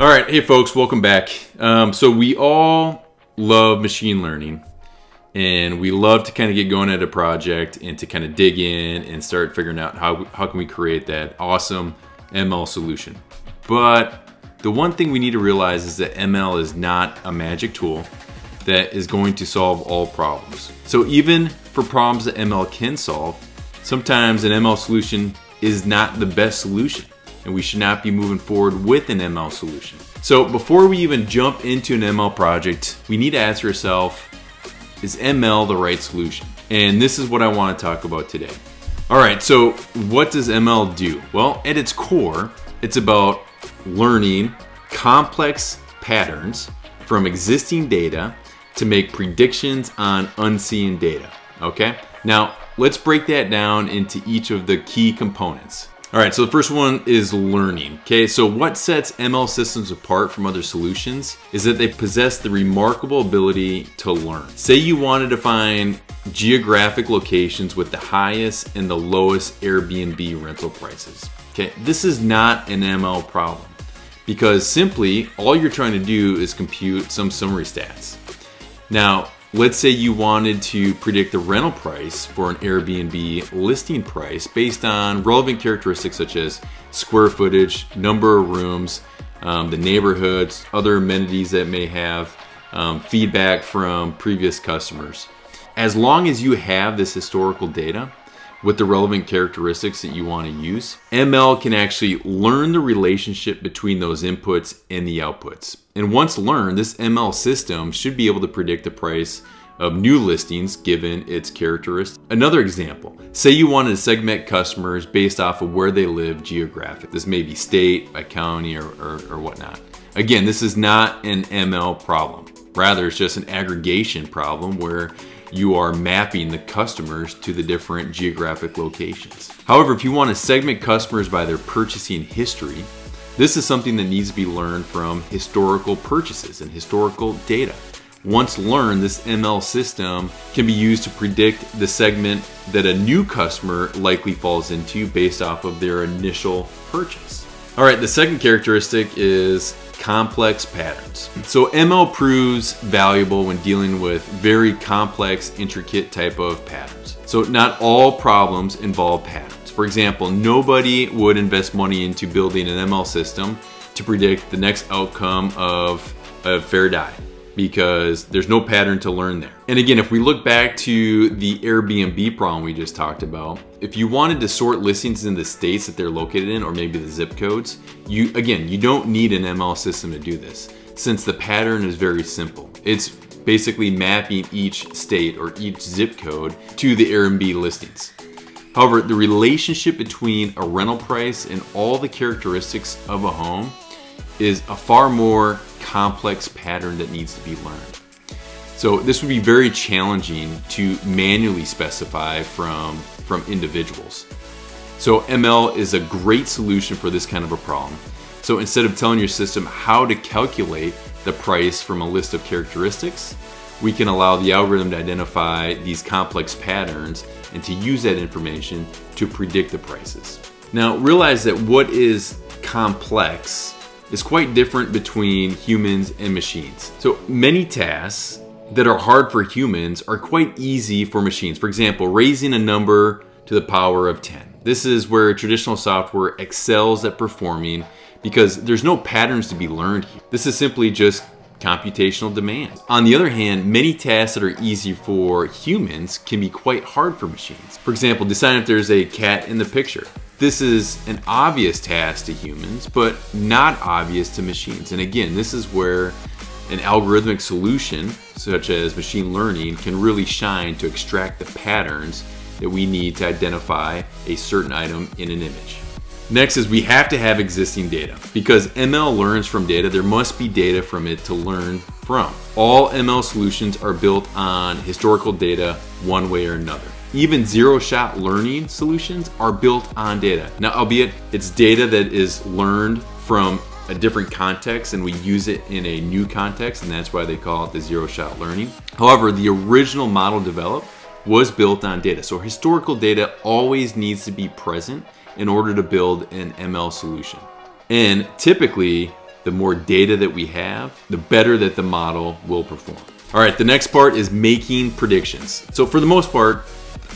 All right, hey folks, welcome back. Um, so we all love machine learning and we love to kind of get going at a project and to kind of dig in and start figuring out how, how can we create that awesome ML solution. But the one thing we need to realize is that ML is not a magic tool that is going to solve all problems. So even for problems that ML can solve, sometimes an ML solution is not the best solution and we should not be moving forward with an ML solution. So before we even jump into an ML project, we need to ask ourselves, is ML the right solution? And this is what I want to talk about today. All right, so what does ML do? Well, at its core, it's about learning complex patterns from existing data to make predictions on unseen data, okay? Now, let's break that down into each of the key components. All right, so the first one is learning. Okay, so what sets ML systems apart from other solutions is that they possess the remarkable ability to learn. Say you wanted to find geographic locations with the highest and the lowest Airbnb rental prices. Okay, this is not an ML problem because simply all you're trying to do is compute some summary stats. Now, Let's say you wanted to predict the rental price for an Airbnb listing price based on relevant characteristics such as square footage, number of rooms, um, the neighborhoods, other amenities that may have, um, feedback from previous customers. As long as you have this historical data, with the relevant characteristics that you want to use. ML can actually learn the relationship between those inputs and the outputs. And once learned, this ML system should be able to predict the price of new listings given its characteristics. Another example, say you wanted to segment customers based off of where they live geographic. This may be state, by county, or, or, or whatnot. Again, this is not an ML problem. Rather, it's just an aggregation problem where you are mapping the customers to the different geographic locations. However, if you want to segment customers by their purchasing history, this is something that needs to be learned from historical purchases and historical data. Once learned, this ML system can be used to predict the segment that a new customer likely falls into based off of their initial purchase. All right, the second characteristic is complex patterns. So ML proves valuable when dealing with very complex, intricate type of patterns. So not all problems involve patterns. For example, nobody would invest money into building an ML system to predict the next outcome of a fair diet because there's no pattern to learn there. And again, if we look back to the Airbnb problem we just talked about, if you wanted to sort listings in the states that they're located in or maybe the zip codes, you again, you don't need an ML system to do this since the pattern is very simple. It's basically mapping each state or each zip code to the Airbnb listings. However, the relationship between a rental price and all the characteristics of a home is a far more complex pattern that needs to be learned. So this would be very challenging to manually specify from, from individuals. So ML is a great solution for this kind of a problem. So instead of telling your system how to calculate the price from a list of characteristics, we can allow the algorithm to identify these complex patterns and to use that information to predict the prices. Now realize that what is complex is quite different between humans and machines. So many tasks that are hard for humans are quite easy for machines. For example, raising a number to the power of 10. This is where traditional software excels at performing because there's no patterns to be learned here. This is simply just computational demand. On the other hand, many tasks that are easy for humans can be quite hard for machines. For example, decide if there's a cat in the picture. This is an obvious task to humans, but not obvious to machines. And again, this is where an algorithmic solution, such as machine learning, can really shine to extract the patterns that we need to identify a certain item in an image. Next is we have to have existing data. Because ML learns from data, there must be data from it to learn from. All ML solutions are built on historical data one way or another. Even zero-shot learning solutions are built on data. Now, albeit it's data that is learned from a different context and we use it in a new context and that's why they call it the zero-shot learning. However, the original model developed was built on data. So historical data always needs to be present in order to build an ML solution. And typically, the more data that we have, the better that the model will perform. All right, the next part is making predictions. So for the most part,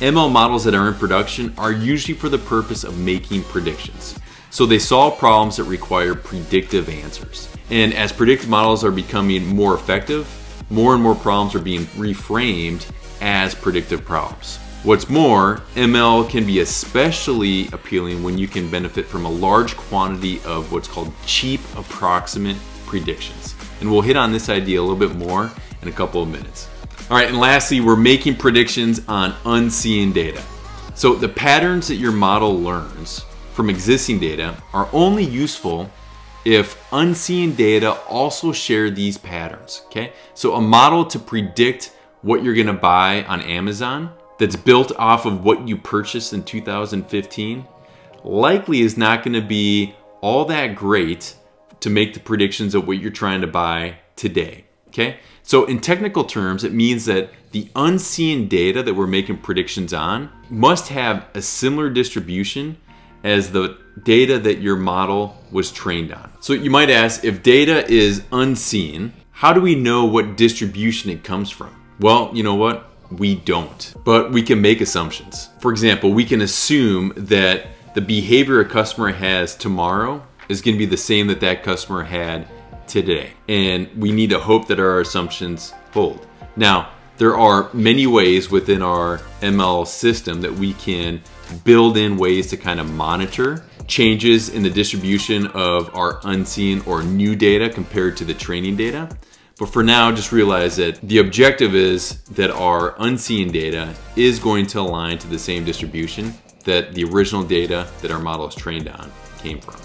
ML models that are in production are usually for the purpose of making predictions. So they solve problems that require predictive answers. And as predictive models are becoming more effective, more and more problems are being reframed as predictive problems. What's more, ML can be especially appealing when you can benefit from a large quantity of what's called cheap approximate predictions. And we'll hit on this idea a little bit more in a couple of minutes. All right, and lastly, we're making predictions on unseen data. So the patterns that your model learns from existing data are only useful if unseen data also share these patterns, okay? So a model to predict what you're gonna buy on Amazon that's built off of what you purchased in 2015 likely is not gonna be all that great to make the predictions of what you're trying to buy today, okay? So in technical terms, it means that the unseen data that we're making predictions on must have a similar distribution as the data that your model was trained on. So you might ask, if data is unseen, how do we know what distribution it comes from? Well, you know what? We don't, but we can make assumptions. For example, we can assume that the behavior a customer has tomorrow is gonna be the same that that customer had today. And we need to hope that our assumptions hold. Now, there are many ways within our ML system that we can build in ways to kind of monitor changes in the distribution of our unseen or new data compared to the training data. But for now, just realize that the objective is that our unseen data is going to align to the same distribution that the original data that our model is trained on came from.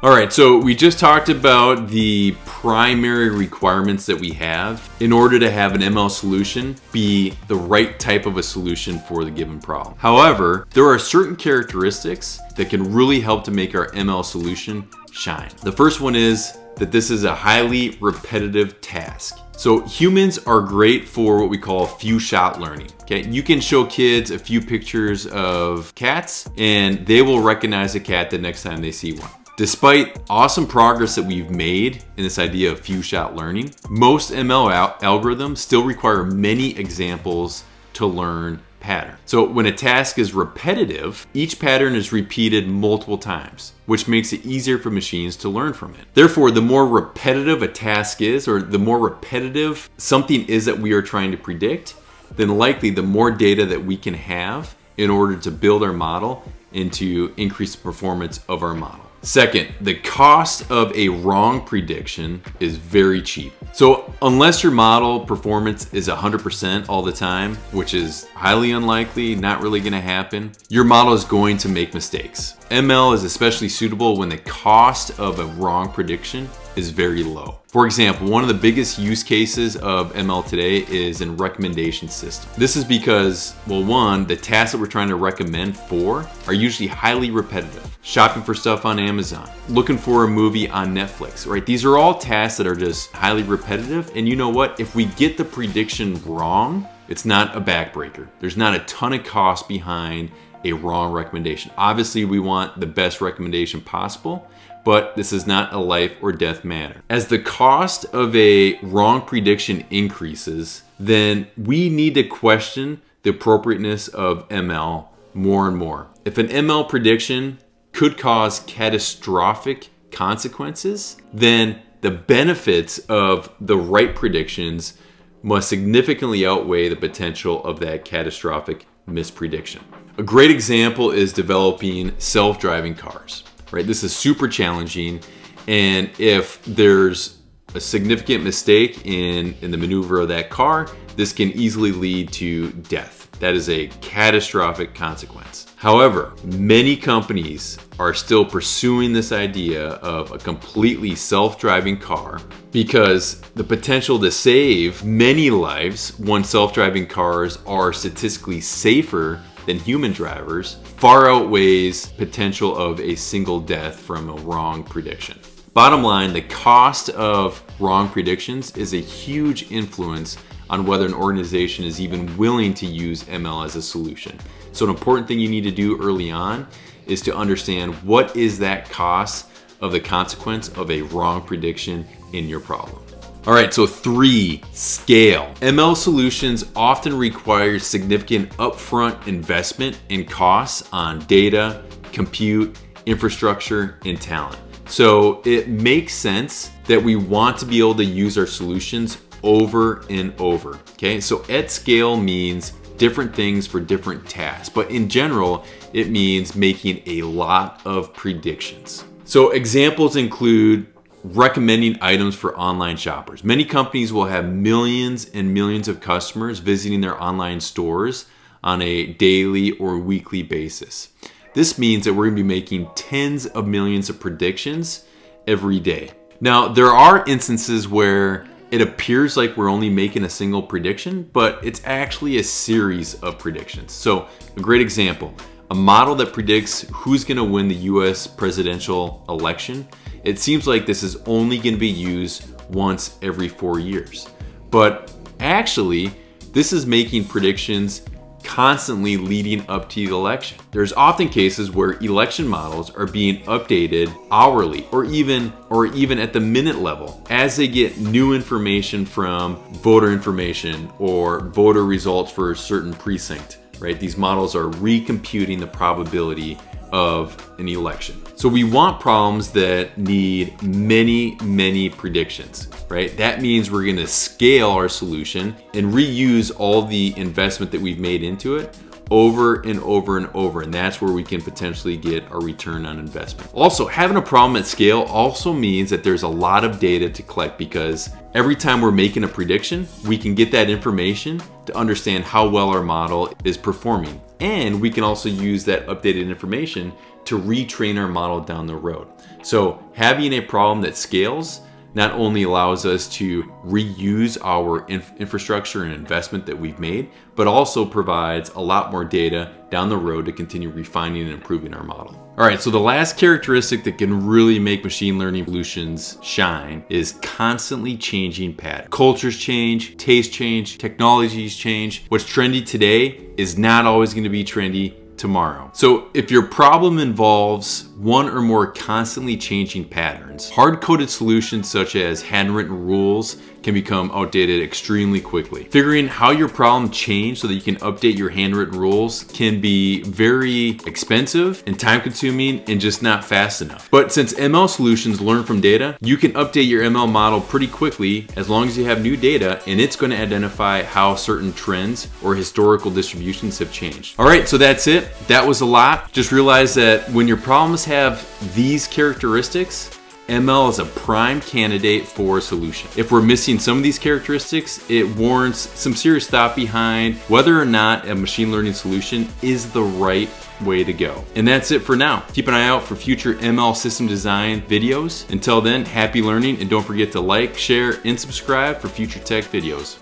All right, so we just talked about the primary requirements that we have in order to have an ML solution be the right type of a solution for the given problem. However, there are certain characteristics that can really help to make our ML solution shine. The first one is that this is a highly repetitive task. So humans are great for what we call few shot learning. Okay, you can show kids a few pictures of cats and they will recognize a cat the next time they see one. Despite awesome progress that we've made in this idea of few shot learning, most ML al algorithms still require many examples to learn pattern. So when a task is repetitive, each pattern is repeated multiple times, which makes it easier for machines to learn from it. Therefore, the more repetitive a task is, or the more repetitive something is that we are trying to predict, then likely the more data that we can have in order to build our model and to increase the performance of our model. Second, the cost of a wrong prediction is very cheap. So unless your model performance is 100% all the time, which is highly unlikely, not really gonna happen, your model is going to make mistakes. ML is especially suitable when the cost of a wrong prediction is very low. For example, one of the biggest use cases of ML today is in recommendation system. This is because, well, one, the tasks that we're trying to recommend for are usually highly repetitive. Shopping for stuff on Amazon, looking for a movie on Netflix, right? These are all tasks that are just highly repetitive. And you know what? If we get the prediction wrong, it's not a backbreaker. There's not a ton of cost behind a wrong recommendation. Obviously, we want the best recommendation possible, but this is not a life or death matter. As the cost of a wrong prediction increases, then we need to question the appropriateness of ML more and more. If an ML prediction could cause catastrophic consequences, then the benefits of the right predictions must significantly outweigh the potential of that catastrophic misprediction. A great example is developing self-driving cars right? This is super challenging. And if there's a significant mistake in, in the maneuver of that car, this can easily lead to death. That is a catastrophic consequence. However, many companies are still pursuing this idea of a completely self-driving car because the potential to save many lives once self-driving cars are statistically safer than human drivers far outweighs potential of a single death from a wrong prediction. Bottom line, the cost of wrong predictions is a huge influence on whether an organization is even willing to use ML as a solution. So an important thing you need to do early on is to understand what is that cost of the consequence of a wrong prediction in your problem. All right, so three, scale. ML solutions often require significant upfront investment and costs on data, compute, infrastructure, and talent. So it makes sense that we want to be able to use our solutions over and over, okay? So at scale means different things for different tasks, but in general, it means making a lot of predictions. So examples include recommending items for online shoppers. Many companies will have millions and millions of customers visiting their online stores on a daily or weekly basis. This means that we're gonna be making tens of millions of predictions every day. Now, there are instances where it appears like we're only making a single prediction, but it's actually a series of predictions. So a great example, a model that predicts who's gonna win the US presidential election, it seems like this is only gonna be used once every four years. But actually, this is making predictions constantly leading up to the election. There's often cases where election models are being updated hourly or even or even at the minute level as they get new information from voter information or voter results for a certain precinct, right? These models are recomputing the probability of an election. So we want problems that need many, many predictions, right? That means we're gonna scale our solution and reuse all the investment that we've made into it over and over and over. And that's where we can potentially get our return on investment. Also, having a problem at scale also means that there's a lot of data to collect because every time we're making a prediction, we can get that information to understand how well our model is performing. And we can also use that updated information to retrain our model down the road. So having a problem that scales not only allows us to reuse our inf infrastructure and investment that we've made, but also provides a lot more data down the road to continue refining and improving our model. All right, so the last characteristic that can really make machine learning solutions shine is constantly changing patterns. Cultures change, tastes change, technologies change. What's trendy today is not always gonna be trendy tomorrow. So if your problem involves one or more constantly changing patterns, hard-coded solutions such as handwritten rules can become outdated extremely quickly. Figuring how your problem changed so that you can update your handwritten rules can be very expensive and time consuming and just not fast enough. But since ML solutions learn from data, you can update your ML model pretty quickly as long as you have new data and it's gonna identify how certain trends or historical distributions have changed. All right, so that's it. That was a lot. Just realize that when your problems have these characteristics, ML is a prime candidate for a solution. If we're missing some of these characteristics, it warrants some serious thought behind whether or not a machine learning solution is the right way to go. And that's it for now. Keep an eye out for future ML system design videos. Until then, happy learning and don't forget to like, share, and subscribe for future tech videos.